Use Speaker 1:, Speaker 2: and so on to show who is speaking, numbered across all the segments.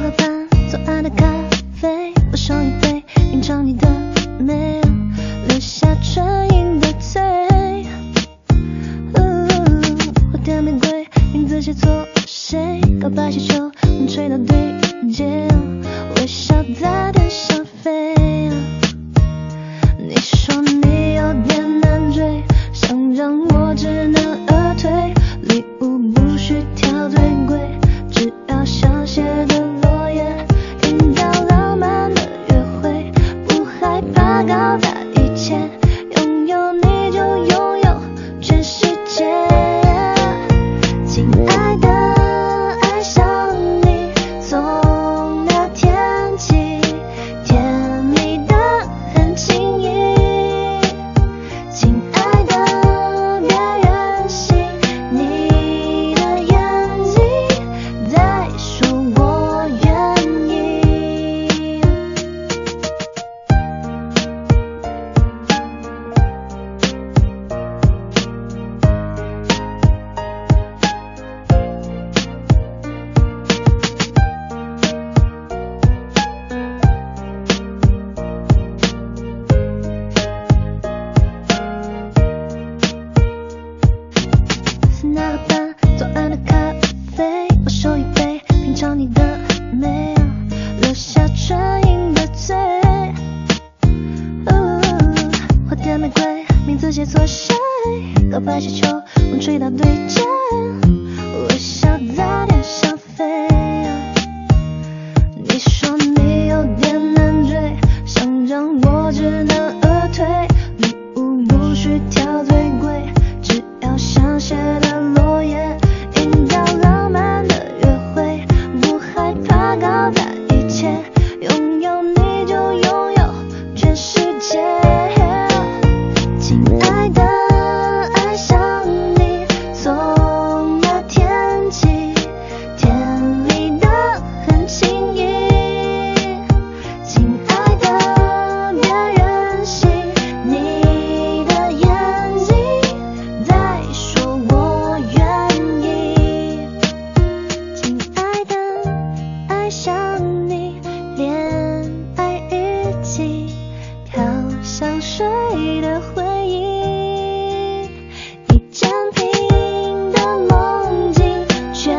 Speaker 1: 河畔，左岸的咖啡，我手一杯，品尝你的美，留下唇印的嘴。花店玫瑰，名字写错谁？告白气球，风吹到对街，微笑在天上自己做谁，告白气球风吹到对街，微笑在脸上。碎的回忆，一暂停的梦境，全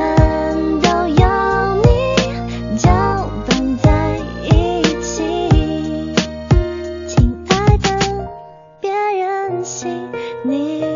Speaker 1: 都要你搅拌在一起。亲爱的，别任性，你。